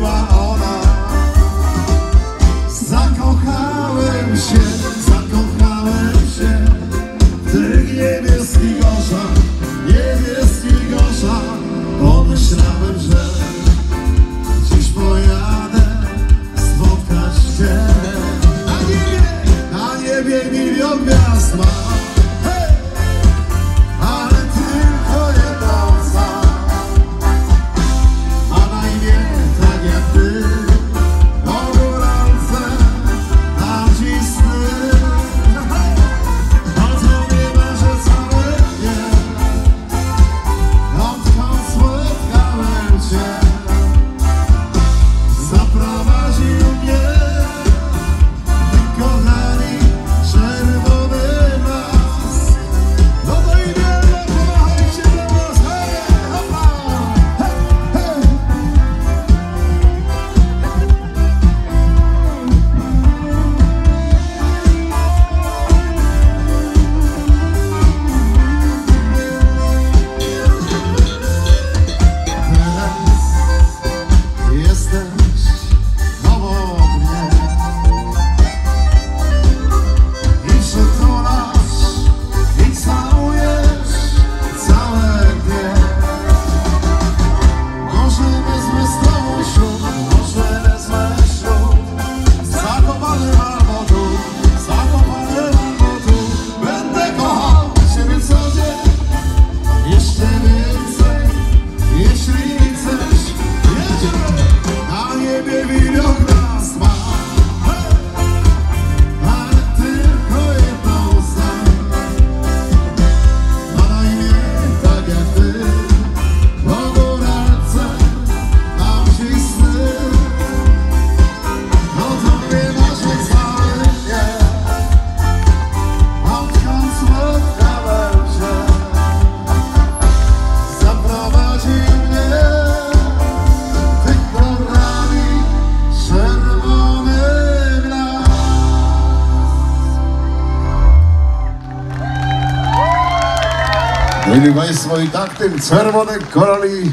była ona. Zakochałem się, zakochałem się. W tych niebieskich oczach, niebieskich oczach Pomyślałem, że dziś pojadę spotkać Cię Na niebie, na niebie milion gwiazd ma you Ili Weisslo i taktim Crvone korali